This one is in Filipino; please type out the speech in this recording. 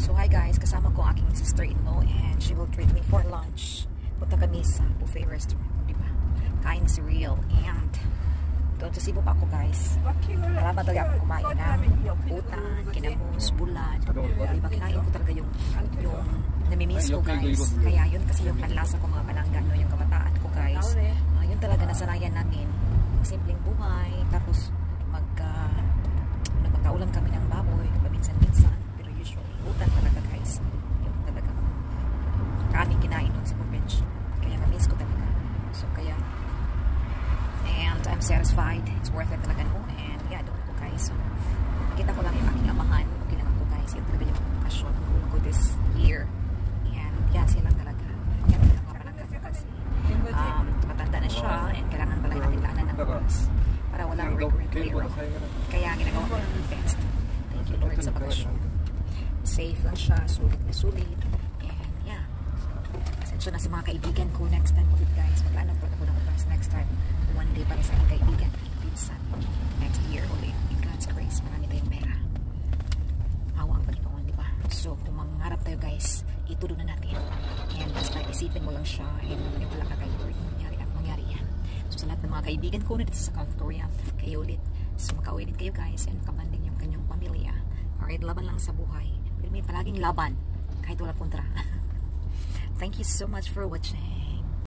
So hi guys, kasama ko ang aking sister-in-law and she will treat me for lunch. Punta kami sa buffet restaurant, di ba? Kain si Real and doon sa Cebu pa ako guys. Marama talaga ako kumain ng utang, kinamos, bulan. Di ba kinain ko talaga yung, yung namimiss ko guys. Kaya yun kasi yung panlasa ko mga palanggan, no, yung kabataan ko guys. Uh, yun talaga nasanayan namin. Simpleng buhay, tapos mag, uh, magkaulam kami ng baboy, paminsan-minsan. Pero usually, utang talaga guys. Yung talaga kami kinain nun sa probinsya. Kaya na-miss ko talaga. So kaya, and I'm satisfied. It's worth it talaga no. And yeah, doon ko guys. So, kita ko lang yung aking amahan. Okay naman ko guys. Yun talaga yung passion ko this year. And yeah, sila talaga. Yan talaga mga palanggan ko kasi um, matanda na siya and kailangan talaga natin laanan ng oras para walang regret later on. Kaya ginagawa ko ng fest. Thank you Lord sa bakasyon. Safe lang siya, sulit na sulit. And yeah, pasensya na sa mga kaibigan ko next time ulit guys. Maglaanap ko na ko ng oras next time. One day para sa aking kaibigan. Pinsan. Next year ulit. In God's grace, marami tayong pera. Awa ang Panginoon, di ba? So, kung mangarap tayo guys, ituloy na natin. And basta isipin mo lang siya and maniwala ka kay Lord. Mangyari at mangyari yan. So, sa lahat ng mga kaibigan ko na dito sa South Korea, kayo ulit. So, makauwi din kayo guys and makabanding yung kanyang pamilya. Alright, laban lang sa buhay. Pero may palaging laban kahit wala kontra. Thank you so much for watching.